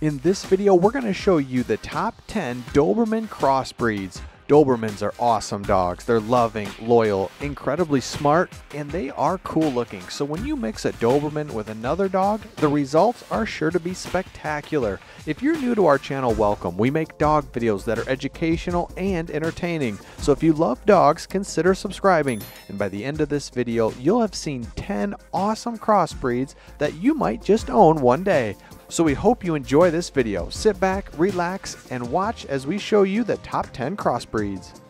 In this video, we're going to show you the top 10 Doberman crossbreeds. Dobermans are awesome dogs. They're loving, loyal, incredibly smart, and they are cool looking. So when you mix a Doberman with another dog, the results are sure to be spectacular. If you're new to our channel, welcome. We make dog videos that are educational and entertaining. So if you love dogs, consider subscribing. And by the end of this video, you'll have seen 10 awesome crossbreeds that you might just own one day. So we hope you enjoy this video. Sit back, relax, and watch as we show you the top 10 crossbreeds.